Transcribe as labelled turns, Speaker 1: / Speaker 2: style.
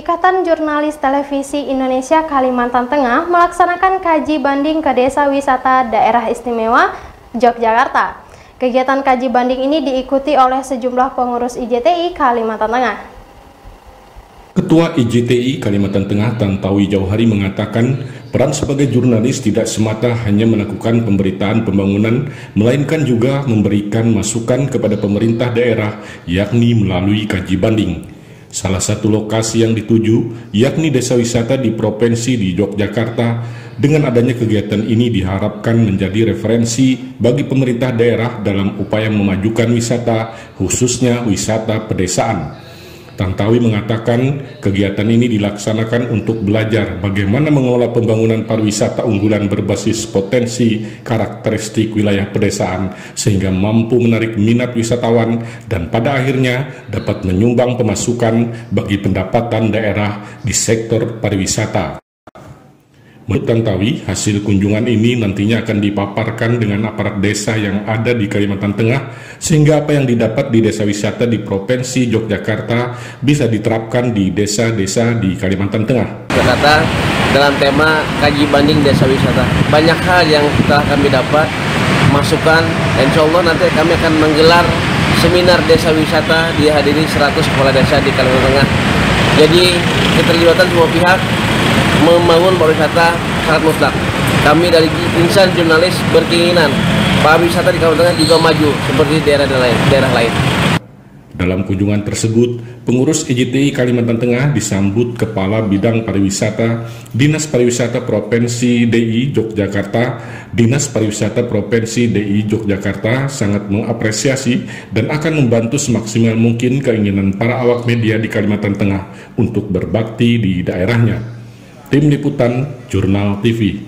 Speaker 1: Ikatan Jurnalis Televisi Indonesia Kalimantan Tengah melaksanakan kaji banding ke Desa Wisata Daerah Istimewa Yogyakarta. Kegiatan kaji banding ini diikuti oleh sejumlah pengurus IJTI Kalimantan Tengah.
Speaker 2: Ketua IJTI Kalimantan Tengah Tantawi Jauhari mengatakan peran sebagai jurnalis tidak semata hanya melakukan pemberitaan pembangunan, melainkan juga memberikan masukan kepada pemerintah daerah yakni melalui kaji banding. Salah satu lokasi yang dituju yakni desa wisata di Provinsi di Yogyakarta. Dengan adanya kegiatan ini diharapkan menjadi referensi bagi pemerintah daerah dalam upaya memajukan wisata, khususnya wisata pedesaan. Tantawi mengatakan kegiatan ini dilaksanakan untuk belajar bagaimana mengelola pembangunan pariwisata unggulan berbasis potensi karakteristik wilayah pedesaan sehingga mampu menarik minat wisatawan dan pada akhirnya dapat menyumbang pemasukan bagi pendapatan daerah di sektor pariwisata. Tantawi, hasil kunjungan ini nantinya akan dipaparkan dengan aparat desa yang ada di Kalimantan Tengah, sehingga apa yang didapat di desa wisata di Provinsi Yogyakarta bisa diterapkan di desa-desa di Kalimantan Tengah.
Speaker 3: Jakarta dalam tema kaji banding desa wisata. Banyak hal yang telah kami dapat, masukan, insya Allah nanti kami akan menggelar seminar desa wisata dihadiri 100 kepala desa di Kalimantan Tengah. Jadi keterlibatan semua pihak membangun pariwisata sangat mutlak. Kami dari insan jurnalis berkeinginan pariwisata di Kalimantan Tengah juga maju seperti daerah lain. Daerah lain.
Speaker 2: Dalam kunjungan tersebut, pengurus EJTI Kalimantan Tengah disambut Kepala Bidang Pariwisata Dinas Pariwisata Provinsi DI Yogyakarta. Dinas Pariwisata Provinsi DI Yogyakarta sangat mengapresiasi dan akan membantu semaksimal mungkin keinginan para awak media di Kalimantan Tengah untuk berbakti di daerahnya. Tim Liputan Jurnal TV.